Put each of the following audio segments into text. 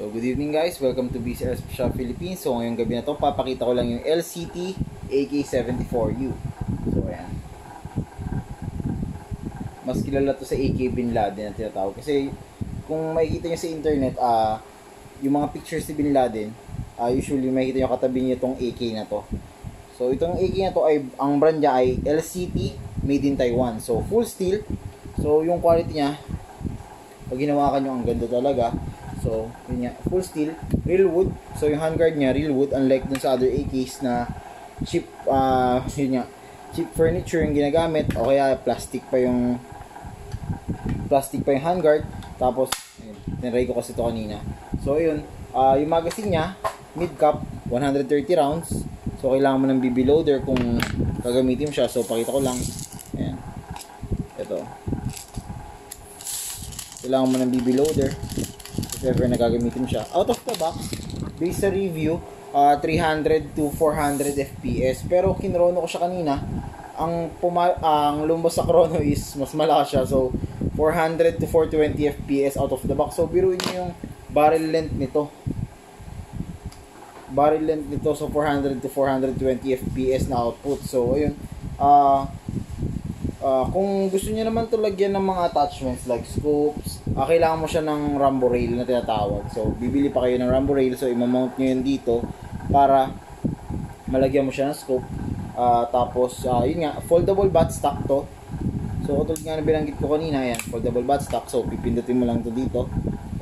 So, good evening guys. Welcome to BCS Shop Philippines. So, ngayong gabi na to, papakita ko lang yung LCT AK-74U. So, ayan. Mas kilala to sa AK Bin Laden na tinatawag. Kasi, kung makikita nyo sa internet, ah, yung mga pictures ni Bin Laden, ah, usually makikita nyo katabi niya itong AK na to. So, itong AK na to ay, ang brand niya ay LCT made in Taiwan. So, full steel. So, yung quality niya, pag ginawa ka nyo, ang ganda talaga. So, yun nga, full steel, real wood. So, yung handguard niya, real wood, unlike dun sa other AKs na cheap, ah, yun nga, cheap furniture yung ginagamit, o kaya plastic pa yung, plastic pa yung handguard. Tapos, yun, tinry ko kasi to kanina. So, yun, ah, yung magazine niya, mid-cap, 130 rounds. So, kailangan mo ng BB loader kung gagamitin mo siya. So, pakita ko lang. Ayan. Ito. Kailangan mo ng BB loader if ever na gagamitin siya. Out of the box, based sa review, uh, 300 to 400 FPS. Pero kinrono ko siya kanina, ang puma ang lumabas sa chrono is mas malakas siya. So, 400 to 420 FPS out of the box. So, biruin niyo yung barrel length nito. Barrel length nito, so 400 to 420 FPS na output. So, ayun. Ah, uh, kung gusto niyo naman to lagyan ng mga attachments like scopes, uh, kailangan mo siya ng Rambo rail na tinatawag. So, bibili pa kayo ng Rambo rail. So, imamount nyo yun dito para malagyan mo siya ng scope. Uh, tapos, uh, yun nga, foldable buttstock to. So, katulad nga na binanggit ko kanina, yan, foldable buttstock. So, pipindutin mo lang to dito.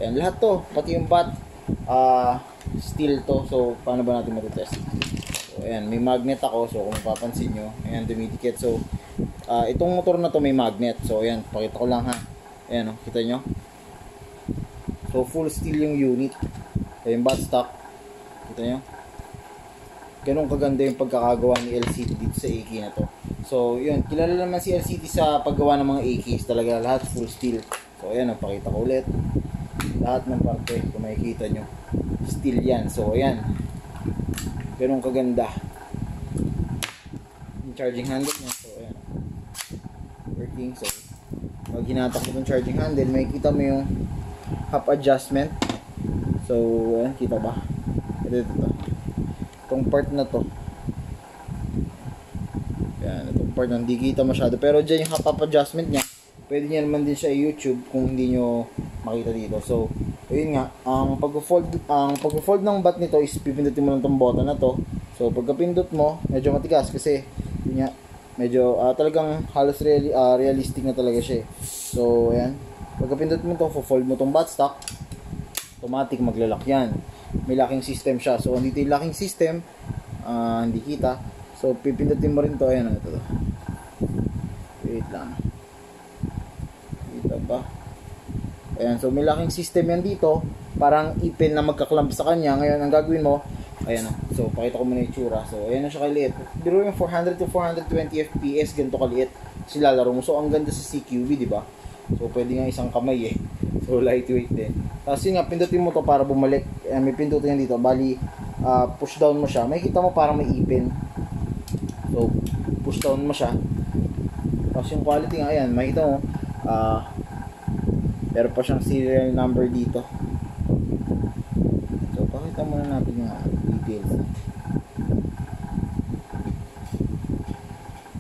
Ayan, lahat to, pati yung butt, uh, steel to. So, paano ba natin matitest? So, ayan, may magnet ako. So, kung mapapansin nyo, ayan, dumidikit. So, uh, itong motor na to may magnet. So, ayan, pakita ko lang ha. Ayan, oh, kita nyo? So, full steel yung unit. So, yung buttstock. Kita nyo? Ganun kaganda yung pagkakagawa ni LCD dito sa AK na to. So, yun. Kilala naman si LCD sa paggawa ng mga AKs. Talaga lahat full steel. So, ayan, napakita ko ulit. Lahat ng parte, kung makikita nyo, steel yan. So, ayan. Ganun kaganda. Yung charging handle niya. So, ayan. Working. So, pag hinatak mo itong charging handle, makikita mo yung hop adjustment. So, ayan, kita ba? Ito, ito, ito. Itong part na to. Ayan, itong part na hindi kita masyado. Pero dyan yung hop adjustment niya, pwede niya naman din siya i-YouTube kung hindi nyo makita dito. So, ayun nga, ang pag-fold ang pag-fold ng bat nito is pipindutin mo lang tong button na to. So, pagka-pindot mo, medyo matigas kasi yun nga, medyo uh, talagang halos real, uh, realistic na talaga siya. Eh. So, ayan. Pagka-pindot mo to, fold mo tong buttstock, automatic maglalak yan. May locking system siya. So, andito yung locking system, uh, hindi kita. So, pipindutin mo rin to. Ayan, ito to. Wait lang. Kita ba? Ayan, so may locking system yan dito. Parang ipin na magkaklamp sa kanya. Ngayon, ang gagawin mo, ayan o. So, pakita ko muna yung tsura. So, ayan na siya kaliit. Biro yung 400 to 420 FPS, ganito kaliit. Sila laro mo. So, ang ganda sa CQB, di ba? So, pwede nga isang kamay eh. So, lightweight din. Tapos yun nga, pindutin mo to para bumalik. Ayan, may pindutin yan dito. Bali, uh, push down mo siya. May kita mo parang may ipin. So, push down mo siya. Tapos yung quality nga, ayan, makita mo, uh, meron pa siyang serial number dito. So, pakita muna natin yung details.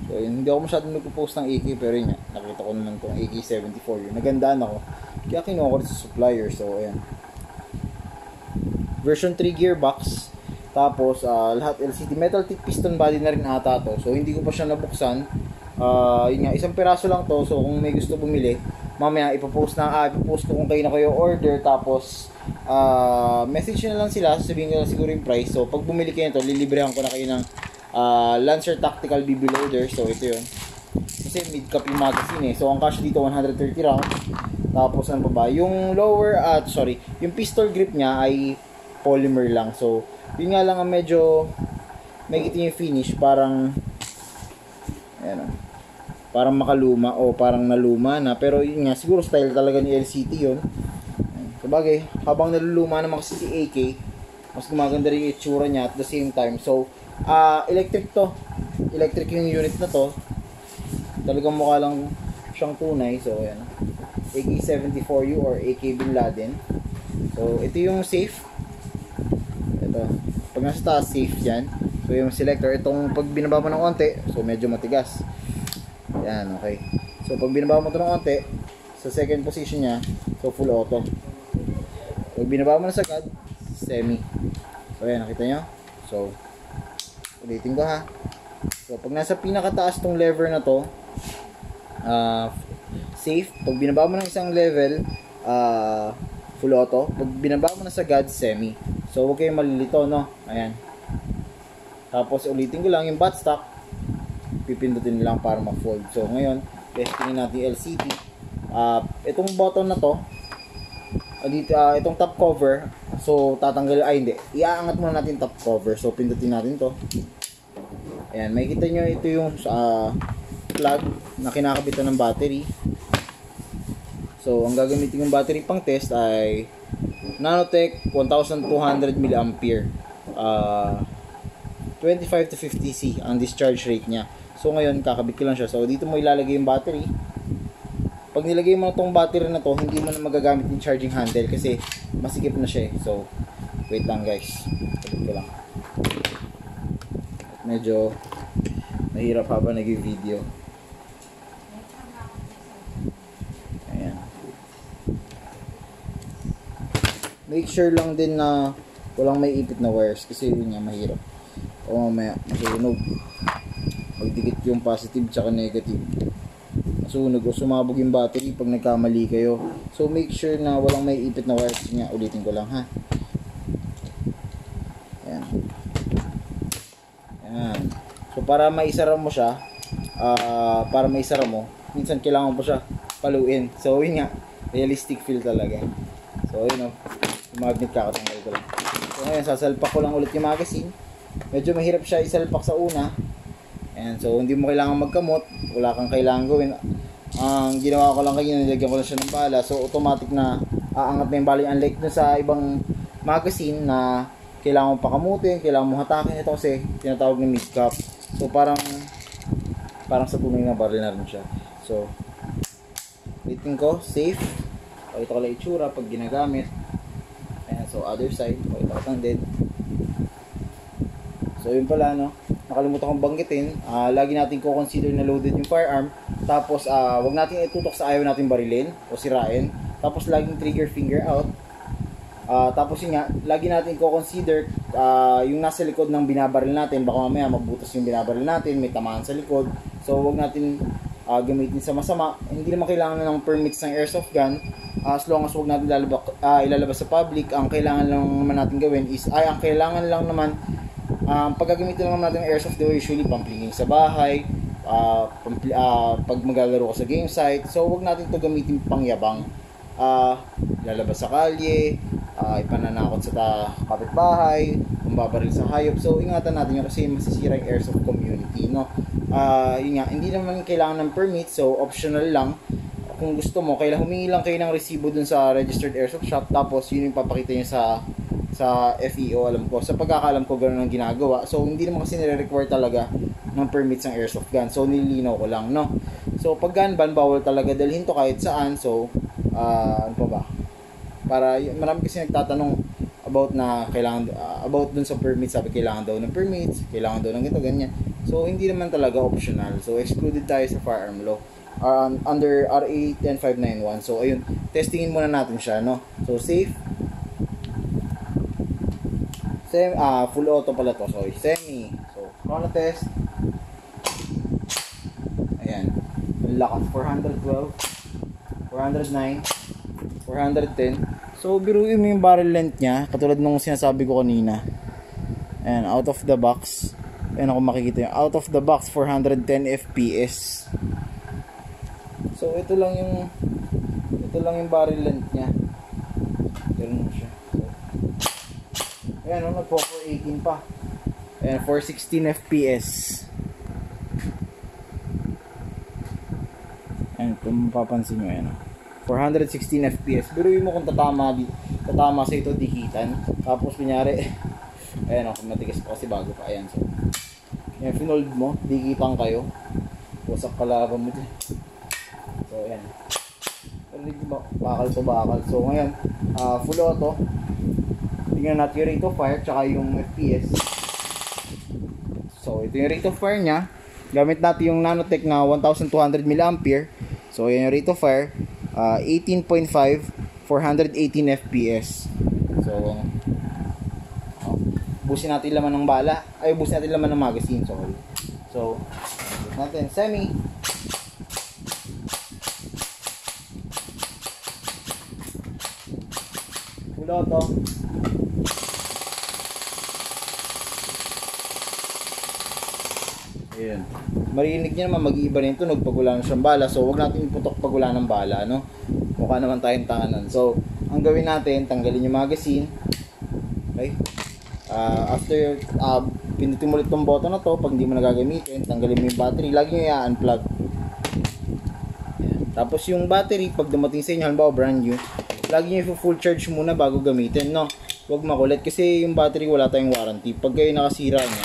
So, yun, hindi ako masyadong nagpo-post ng AK, pero yun nakita ko naman itong AK-74 yun. Nagandaan ako. Kaya kinuha ko sa supplier. So, ayan. Version 3 gearbox. Tapos, uh, lahat LCD. Metal tip piston body na rin ata to. So, hindi ko pa siya nabuksan. Uh, yun nga, isang piraso lang to. So, kung may gusto bumili, mamaya ipopost na, ah, ipopost ko kung kayo na kayo order. Tapos, uh, message na lang sila. Sabihin ko lang siguro yung price. So, pag bumili kayo nito, lilibrehan ko na kayo ng uh, Lancer Tactical BB Loader. So, ito yun. Kasi mid-cap yung magazine eh. So, ang cash dito, 130 rounds. Tapos, ano pa ba? Yung lower, at uh, sorry, yung pistol grip niya ay polymer lang. So, yun nga lang ang medyo may yung finish parang ayan o, parang makaluma o parang naluma na pero yun nga siguro style talaga ni LCT yun sabagay habang naluluma naman kasi si AK mas gumaganda rin yung itsura niya at the same time so uh, electric to electric yung unit na to talagang mukha lang siyang tunay so ayan AK-74U or AK Bin Laden So, ito yung safe. Ito. Pag nasa taas, safe yan. So, yung selector, itong pag binaba mo ng konti, so medyo matigas. Yan, okay. So, pag binaba mo ito ng konti, sa second position niya, so full auto. Pag binaba mo na sagad, semi. So, ayan, nakita nyo? So, ulitin ko ha. So, pag nasa pinakataas tong lever na to, uh, safe. Pag binaba mo ng isang level, uh, full auto. Pag binaba mo na sa God, semi. So, huwag kayong malilito, no? Ayan. Tapos, ulitin ko lang yung butt stock. Pipindutin lang para ma-fold. So, ngayon, testingin natin yung LCD. Uh, itong button na to, dito, uh, itong top cover, so, tatanggal, ay hindi, iaangat muna natin top cover. So, pindutin natin to. Ayan, makikita nyo ito yung uh, plug na kinakabitan ng battery. So, ang gagamitin yung battery pang test ay Nanotech 1200 mAh. Uh, 25 to 50 C ang discharge rate niya. So, ngayon, kakabit ko lang siya. So, dito mo ilalagay yung battery. Pag nilagay mo na tong battery na to, hindi mo na magagamit yung charging handle kasi masikip na siya eh. So, wait lang guys. Ko lang. Medyo mahirap habang nag-video. make sure lang din na walang may ipit na wires kasi yun nga mahirap o mamaya masunog magdikit yung positive tsaka negative masunog o sumabog yung battery pag nagkamali kayo so make sure na walang may ipit na wires nga ulitin ko lang ha ayan ayan so para maisara mo siya uh, para maisara mo minsan kailangan mo siya paluin so yun nga realistic feel talaga so yun o magnet kakatanggal ko lang. So ngayon, sasalpak ko lang ulit yung magazine. Medyo mahirap siya isalpak sa una. Ayan, so hindi mo kailangan magkamot. Wala kang kailangan gawin. Ang ginawa ko lang kayo, nilagyan ko lang siya ng bala. So automatic na aangat na yung bala. Unlike dun sa ibang magazine na kailangan mo pakamutin, kailangan mo hatakin ito kasi tinatawag ng mid cap. So parang parang sa tunay na baril na rin siya. So, waiting ko, safe. Pakita ko lang itsura pag ginagamit. So, other side, pakita ko din. So, yun pala, no? Nakalimutan kong banggitin. Uh, lagi natin ko consider na loaded yung firearm. Tapos, uh, wag natin itutok sa ayaw natin barilin o sirain. Tapos, laging trigger finger out. Uh, tapos yun nga, lagi natin ko consider uh, yung nasa likod ng binabaril natin. Baka mamaya magbutas yung binabaril natin, may tamaan sa likod. So, wag natin uh, gamitin sa masama. Hindi naman kailangan ng permits ng airsoft gun as long as wag natin lalabas, uh, ilalabas sa public, ang kailangan lang naman natin gawin is, ay, ang kailangan lang naman, um, gagamitin lang natin ng airsoft, diba, usually pamplingin sa bahay, uh, uh, pag maglalaro ka sa game site, so wag natin to gamitin pangyabang, uh, lalabas sa kalye, uh, ipananakot sa ta kapitbahay, pambabaril sa hayop. So, ingatan natin yun kasi masisira yung airsoft community, no? Uh, yun nga, hindi naman kailangan ng permit, so optional lang kung gusto mo, kailangan humingi lang kayo ng resibo dun sa registered airsoft shop tapos yun yung papakita niyo sa sa FEO alam ko. Sa pagkakalam ko ganoon ang ginagawa. So hindi naman kasi nire-require talaga ng permits ng airsoft gun. So nililinaw ko lang, no. So pag gun ban bawal talaga dalhin to kahit saan. So uh, ano pa ba? Para marami kasi nagtatanong about na kailangan uh, about dun sa permits, sabi kailangan daw ng permits, kailangan daw ng ganito ganyan. So hindi naman talaga optional. So excluded tayo sa firearm law um, under RA 10591. So, ayun, testingin muna natin siya, no? So, safe. Semi, ah, full auto pala to. So, semi. So, chrono test. Ayan. Ang lakas. 412. 409. 410. So, biruin mo yung barrel length niya. Katulad nung sinasabi ko kanina. Ayan, out of the box. Ayan ako makikita yung out of the box 410 FPS. So ito lang yung ito lang yung barrel length niya. Ganun siya. So, ayan, no, nagpo 418 pa. Ayan, 416 FPS. Ayan, kung mapapansin nyo, ayan. 416 FPS. Pero mo kung tatama, tatama sa ito, dikitan. Tapos, kunyari, ayan, kung matigas pa kasi bago pa. Ayan, so. Ayan, finold mo, dikitan kayo. Wasak kalaban mo dyan. So, ayan. Parinig ba? Bakal to bakal. So ngayon, ah, full auto. Tingnan natin yung rate of fire tsaka yung FPS. So ito yung rate of fire niya. Gamit natin yung Nanotech na 1200 mAh. So yan yung rate of fire. Ah, 18.5 418 FPS. So oh, busin natin laman ng bala. Ay, busin natin laman ng magazine. Sorry. So, natin semi. Full Marinig niya naman mag-iiba rin tunog pag wala na siyang bala. So, wag natin iputok pag ng bala, no? Mukha naman tayong tanganan. So, ang gawin natin, tanggalin yung magazine. Okay? Ah, after, uh, pinutin mo ulit tong button na to, pag hindi mo nagagamitin, tanggalin mo yung battery, lagi nyo i-unplug. Tapos yung battery, pag dumating sa inyo, halimbawa brand new, lagi nyo full charge muna bago gamitin, no? Huwag makulit kasi yung battery wala tayong warranty. Pag kayo nakasira niya,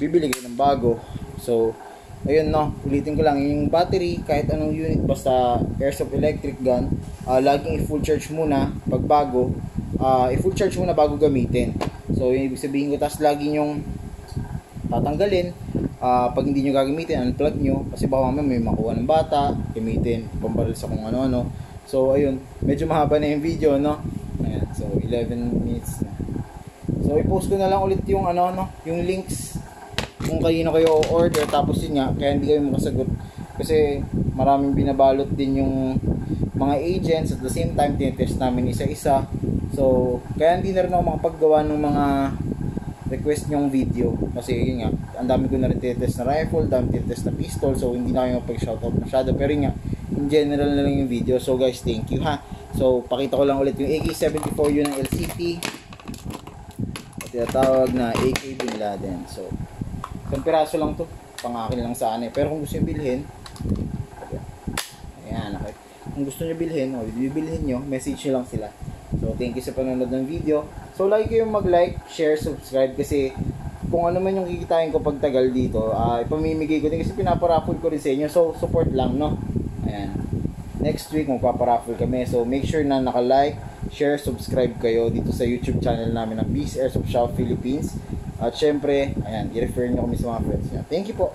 bibili kayo ng bago. So, ayun no, ulitin ko lang, yung battery, kahit anong unit, basta airsoft electric gun, uh, laging i-full charge muna pag bago, uh, i-full charge muna bago gamitin. So, yung ibig sabihin ko, tapos lagi yung tatanggalin, uh, pag hindi nyo gagamitin, unplug nyo, kasi baka mamaya may makuha ng bata, gamitin, pambaril sa kung ano-ano. So, ayun, medyo mahaba na yung video, no? Ayan, so 11 minutes na. So, i-post ko na lang ulit yung ano, no, yung links kung kanino kayo order tapos yun nga kaya hindi kayo makasagot. Kasi maraming binabalot din yung mga agents. At the same time tinetest namin isa-isa. So kaya hindi na rin ako makapaggawa ng mga request nyong video. Kasi yun nga ang dami ko na rin tinetest na rifle dami tinetest na pistol. So hindi na kayo mapag shoutout masyado. Pero yun nga in general na lang yung video. So guys thank you ha. So pakita ko lang ulit yung AK-74 yun ng LCP at tinatawag na AK Bin Laden. So Isang piraso lang to. Pang akin lang sana eh. Pero kung gusto nyo bilhin, ayan, okay. Kung gusto nyo bilhin, o, bibilhin nyo, message nyo lang sila. So, thank you sa panonood ng video. So, like kayong mag-like, share, subscribe kasi kung ano man yung kikitain ko pag tagal dito, uh, ipamimigay ko din kasi pinaparaffle ko rin sa inyo. So, support lang, no? Ayan. Next week, magpaparaffle kami. So, make sure na naka-like, share, subscribe kayo dito sa YouTube channel namin ng Peace Airsoft Shop Philippines. At syempre, ayan, i-refer nyo kami sa mga friends nyo. Thank you po.